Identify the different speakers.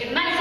Speaker 1: It might